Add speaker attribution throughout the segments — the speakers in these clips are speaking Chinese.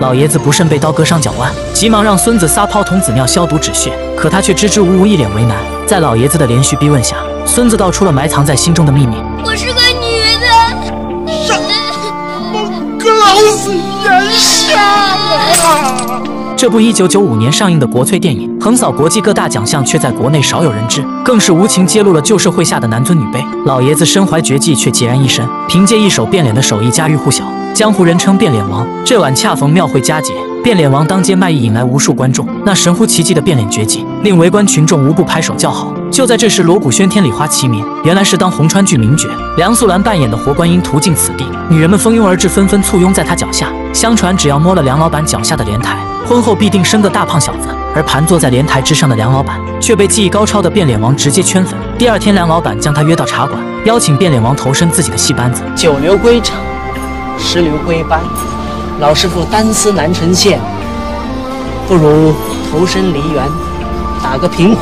Speaker 1: 老爷子不慎被刀割伤脚腕，急忙让孙子撒泡童子尿消毒止血，可他却支支吾吾，一脸为难。在老爷子的连续逼问下，孙子道出了埋藏在心中的秘密。
Speaker 2: 我是个女的！
Speaker 1: 这部1995年上映的国粹电影横扫国际各大奖项，却在国内少有人知，更是无情揭露了旧社会下的男尊女卑。老爷子身怀绝技，却孑然一身，凭借一手变脸的手艺家喻户晓，江湖人称变脸王。这晚恰逢庙会佳节，变脸王当街卖艺，引来无数观众。那神乎其技的变脸绝技，令围观群众无不拍手叫好。就在这时，锣鼓喧天，礼花齐鸣。原来是当红川剧名角梁素兰扮演的活观音途径此地，女人们蜂拥而至，纷纷簇拥在她脚下。相传，只要摸了梁老板脚下的莲台，婚后必定生个大胖小子。而盘坐在莲台之上的梁老板，却被技艺高超的变脸王直接圈粉。第二天，梁老板将他约到茶馆，邀请变脸王投身自己的戏班子。
Speaker 3: 九流归场，十流归班，老师傅单丝难成线，不如投身梨园，打个平伙，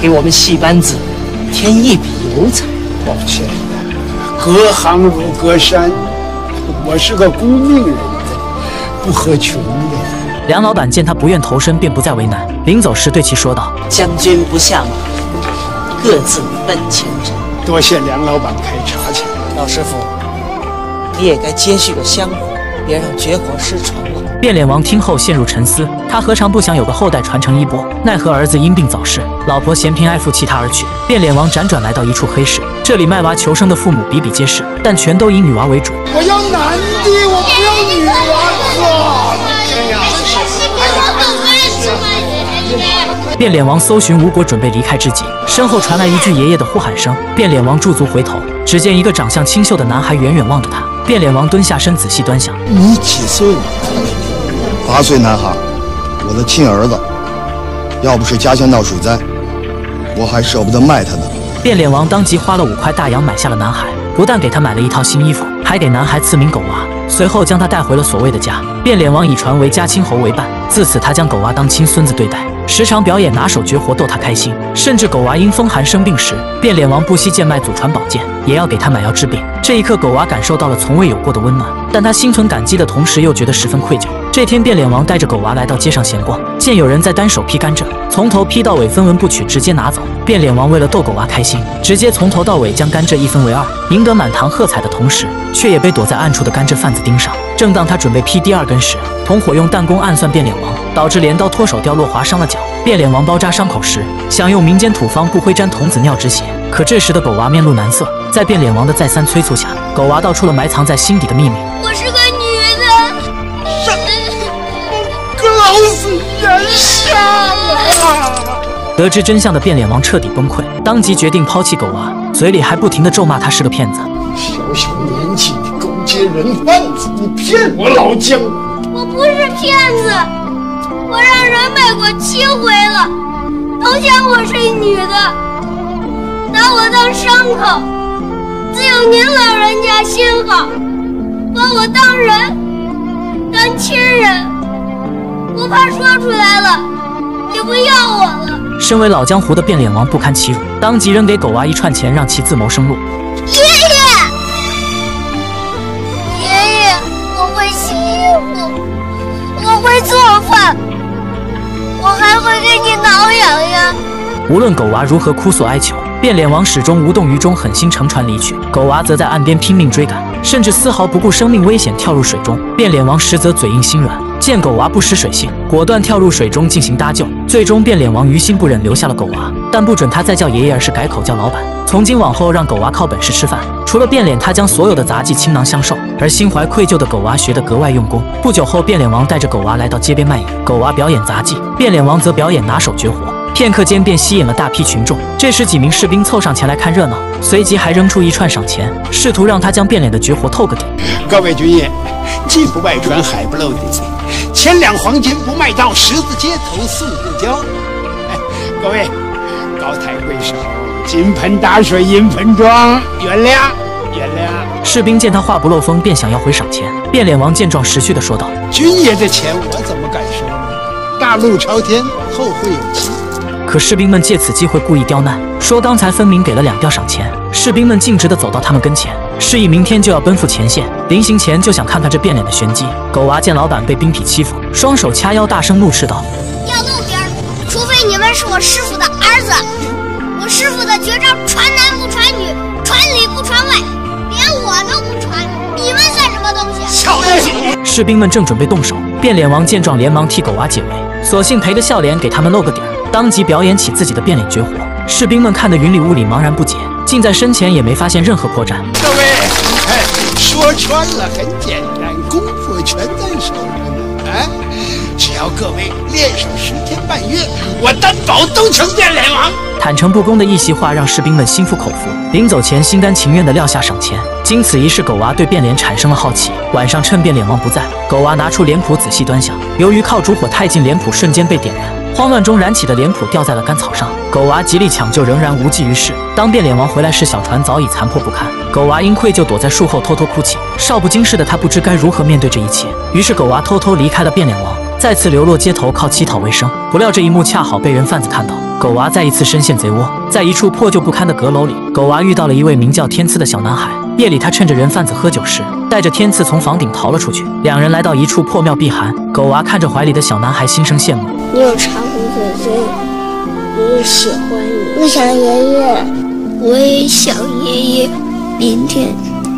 Speaker 3: 给我们戏班子添一笔油彩。
Speaker 4: 抱歉，隔行如隔山，我是个孤命人，不合群的。
Speaker 1: 梁老板见他不愿投身，便不再为难。临走时对其说道：“
Speaker 3: 将军不下马，各自奔前程。
Speaker 4: 多谢梁老板开茶钱。
Speaker 3: 老师傅，你也该接续个香火，别让绝活失传了。”
Speaker 1: 变脸王听后陷入沉思，他何尝不想有个后代传承衣钵？奈何儿子因病早逝，老婆嫌贫爱富弃他而去。变脸王辗转来到一处黑市，这里卖娃求生的父母比比皆是，但全都以女娃为主。
Speaker 4: 我要男的，我不要女娃子。
Speaker 1: 变脸王搜寻无果，准备离开之际，身后传来一句爷爷的呼喊声。变脸王驻足回头，只见一个长相清秀的男孩远远望着他。变脸王蹲下身，仔细端详。
Speaker 4: 你几岁？
Speaker 5: 八岁男孩，我的亲儿子。要不是家乡闹水灾，我还舍不得卖他呢。
Speaker 1: 变脸王当即花了五块大洋买下了男孩，不但给他买了一套新衣服，还给男孩赐名狗娃。随后将他带回了所谓的家。变脸王以传为家亲侯为伴，自此他将狗娃当亲孙子对待，时常表演拿手绝活逗他开心。甚至狗娃因风寒生病时，变脸王不惜贱卖祖传宝剑，也要给他买药治病。这一刻，狗娃感受到了从未有过的温暖，但他心存感激的同时，又觉得十分愧疚。这天，变脸王带着狗娃来到街上闲逛，见有人在单手劈甘蔗，从头劈到尾，分文不取，直接拿走。变脸王为了逗狗娃开心，直接从头到尾将甘蔗一分为二，赢得满堂喝彩的同时，却也被躲在暗处的甘蔗贩子盯上。正当他准备劈第二根时，同伙用弹弓暗算变脸王，导致镰刀脱手掉落，划伤了脚。变脸王包扎伤口时，想用民间土方不灰沾童子尿止血，可这时的狗娃面露难色。在变脸王的再三催促下，狗娃道出了埋藏在心底的秘密：
Speaker 2: 我是个女的。
Speaker 4: 上，可老子眼瞎了！
Speaker 1: 得知真相的变脸王彻底崩溃，当即决定抛弃狗娃，嘴里还不停的咒骂他是个骗子。
Speaker 4: 小小年纪你勾结人贩子，你骗我老姜！
Speaker 2: 我不是骗子，我让人卖过七回了，都嫌我是女的，拿我当牲口。只有您老人家心好，把我当人，当亲人，我怕说出来了，你不要我了。
Speaker 1: 身为老江湖的变脸王不堪其辱，当即扔给狗娃一串钱，让其自谋生路。
Speaker 2: 爷爷，爷爷，我会洗衣服，我会做饭，我还会给你挠痒痒。
Speaker 1: 无论狗娃如何哭诉哀求，变脸王始终无动于衷，狠心乘船离去。狗娃则在岸边拼命追赶，甚至丝毫不顾生命危险跳入水中。变脸王实则嘴硬心软。见狗娃不识水性，果断跳入水中进行搭救。最终，变脸王于心不忍，留下了狗娃，但不准他再叫爷爷，而是改口叫老板。从今往后，让狗娃靠本事吃饭。除了变脸，他将所有的杂技倾囊相授。而心怀愧疚的狗娃学得格外用功。不久后，变脸王带着狗娃来到街边卖艺，狗娃表演杂技，变脸王则表演拿手绝活。片刻间便吸引了大批群众。这时，几名士兵凑上前来看热闹，随即还扔出一串赏钱，试图让他将变脸的绝活透个底。
Speaker 4: 各位军爷，既不外传，海不露底，千两黄金不卖到十字街头送不交。哎，各位高抬贵手，金盆打水银盆装，原谅原谅。
Speaker 1: 士兵见他话不漏风，便想要回赏钱。变脸王见状，识趣地说道：“
Speaker 4: 军爷的钱我怎么敢收呢？大路朝天，后会有期。”
Speaker 1: 可士兵们借此机会故意刁难，说刚才分明给了两吊赏钱。士兵们径直地走到他们跟前，示意明天就要奔赴前线。临行前就想看看这变脸的玄机。狗娃见老板被兵痞欺负，双手掐腰，大声怒斥道：“
Speaker 2: 要露底儿，除非你们是我师傅的儿子。我师傅的绝招传男不传女，传里不传外，连我都不传，你们算什么东西？”
Speaker 4: 小子！
Speaker 1: 士兵们正准备动手，变脸王见状连忙替狗娃解围，索性赔个笑脸给他们露个底儿，当即表演起自己的变脸绝活。士兵们看得云里雾里，茫然不解，近在身前也没发现任何破绽。
Speaker 4: 各位，哎，说穿了很简单，功夫全在手上呢。哎，只要各位练上十天半月，我担保都成变脸王。
Speaker 1: 坦诚不公的一席话让士兵们心服口服，临走前心甘情愿地撂下赏钱。经此一事，狗娃对变脸产生了好奇。晚上趁变脸王不在，狗娃拿出脸谱仔细端详，由于靠烛火太近，脸谱瞬间被点燃。慌乱中燃起的脸谱掉在了干草上，狗娃极力抢救，仍然无济于事。当变脸王回来时，小船早已残破不堪。狗娃因愧疚躲在树后偷偷哭泣。少不经事的他不知该如何面对这一切，于是狗娃偷偷离开了变脸王，再次流落街头，靠乞讨为生。不料这一幕恰好被人贩子看到，狗娃再一次深陷贼窝。在一处破旧不堪的阁楼里，狗娃遇到了一位名叫天赐的小男孩。夜里，他趁着人贩子喝酒时，带着天赐从房顶逃了出去。两人来到一处破庙避寒。狗娃看着怀里的小男孩，心生羡慕。
Speaker 2: 你有长胡子嘴，爷爷喜欢你。我想爷爷，我也想爷爷。明天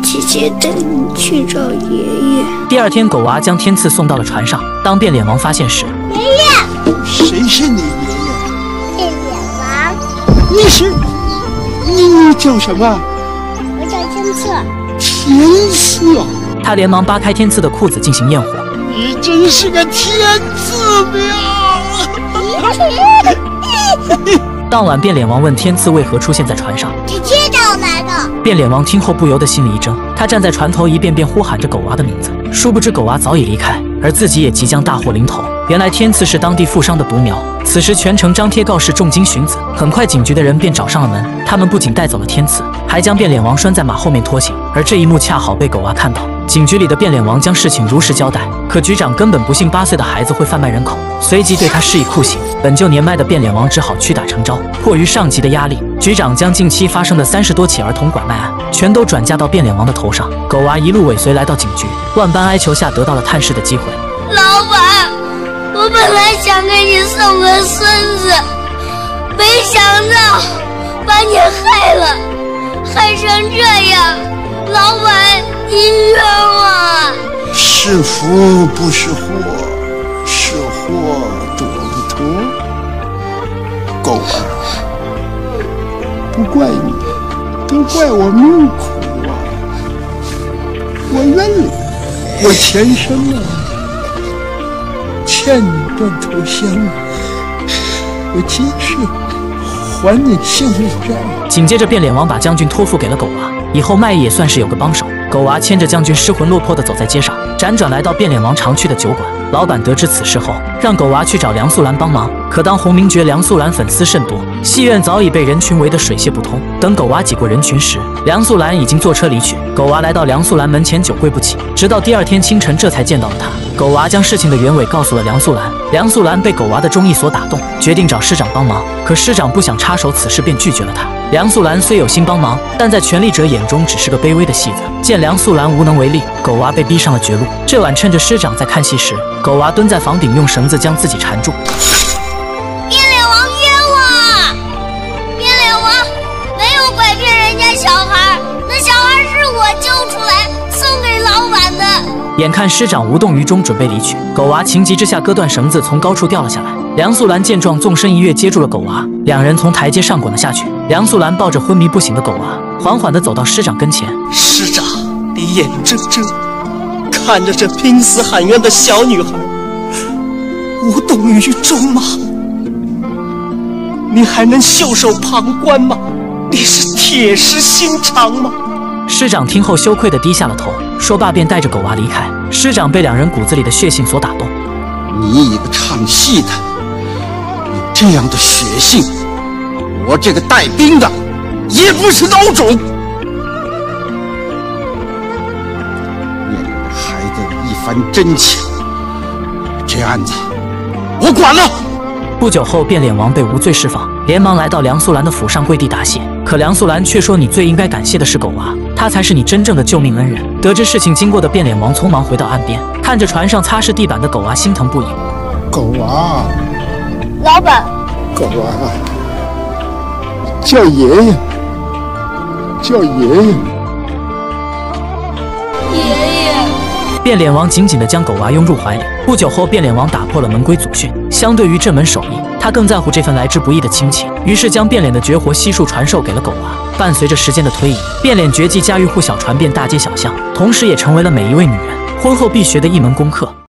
Speaker 2: 姐姐带你去找爷爷。
Speaker 1: 第二天，狗娃将天赐送到了船上。当变脸王发现时，
Speaker 2: 爷爷，
Speaker 4: 谁是你爷爷？
Speaker 2: 变脸王，
Speaker 4: 你是？你叫什么？
Speaker 2: 我叫天
Speaker 4: 赐。
Speaker 1: 他连忙扒开天赐的裤子进行验货。
Speaker 4: 你真是个天赐喵！
Speaker 1: 当晚，变脸王问天赐为何出现在船上。
Speaker 2: 姐姐找我来的。
Speaker 1: 变脸王听后不由得心里一怔，他站在船头一遍遍呼喊着狗娃的名字，殊不知狗娃早已离开，而自己也即将大祸临头。原来天赐是当地富商的独苗，此时全城张贴告示，重金寻子。很快，警局的人便找上了门，他们不仅带走了天赐，还将变脸王拴在马后面拖行。而这一幕恰好被狗娃看到。警局里的变脸王将事情如实交代，可局长根本不信八岁的孩子会贩卖人口，随即对他施以酷刑。本就年迈的变脸王只好屈打成招。迫于上级的压力，局长将近期发生的三十多起儿童拐卖案全都转嫁到变脸王的头上。狗娃一路尾随来到警局，万般哀求下得到了探视的机会。
Speaker 2: 老板，我本来想给你送个孙子，没想到把你害了，害成这样，老板你冤枉啊！
Speaker 4: 是福不是祸，是祸躲不脱。狗儿，不怪你，都怪我命苦啊！我认了，我前生啊，欠你断头香啊！我今世还你性命债。
Speaker 1: 紧接着，变脸王把将军托付给了狗娃，以后卖艺也算是有个帮手。狗娃牵着将军失魂落魄地走在街上，辗转来到变脸王常去的酒馆。老板得知此事后，让狗娃去找梁素兰帮忙。可当洪明觉梁素兰粉丝甚多，戏院早已被人群围得水泄不通。等狗娃挤过人群时，梁素兰已经坐车离去。狗娃来到梁素兰门前，久跪不起，直到第二天清晨，这才见到了她。狗娃将事情的原委告诉了梁素兰，梁素兰被狗娃的忠义所打动，决定找师长帮忙。可师长不想插手此事，便拒绝了他。梁素兰虽有心帮忙，但在权力者眼中只是个卑微的戏子。见梁素兰无能为力，狗娃被逼上了绝路。这晚趁着师长在看戏时，狗娃蹲在房顶，用绳子将自己缠住。
Speaker 2: 小孩，那小孩是我救出来送给老板的。
Speaker 1: 眼看师长无动于衷，准备离去，狗娃情急之下割断绳子，从高处掉了下来。梁素兰见状，纵身一跃，接住了狗娃，两人从台阶上滚了下去。梁素兰抱着昏迷不醒的狗娃，缓缓地走到师长跟前。
Speaker 3: 师长，你眼睁睁看着这拼死喊冤的小女孩无动于衷吗？你还能袖手旁观吗？你是铁石心肠吗？
Speaker 1: 师长听后羞愧地低下了头，说罢便带着狗娃离开。师长被两人骨子里的血性所打动，
Speaker 4: 你一个唱戏的，有这样的血性，我这个带兵的也不是孬种。为了我孩子的一番真情，这案子我管了。
Speaker 1: 不久后，变脸王被无罪释放，连忙来到梁素兰的府上跪地答谢。可梁素兰却说：“你最应该感谢的是狗娃，他才是你真正的救命恩人。”得知事情经过的变脸王匆忙回到岸边，看着船上擦拭地板的狗娃，心疼不已。
Speaker 4: 狗娃，
Speaker 2: 老板，
Speaker 4: 狗娃，叫爷爷，叫爷
Speaker 2: 爷。爷
Speaker 1: 变脸王紧紧地将狗娃拥入怀里。不久后，变脸王打破了门规祖训，相对于这门手艺，他更在乎这份来之不易的亲情，于是将变脸的绝活悉数传授给了狗娃。伴随着时间的推移，变脸绝技家喻户晓，传遍大街小巷，同时也成为了每一位女人婚后必学的一门功课。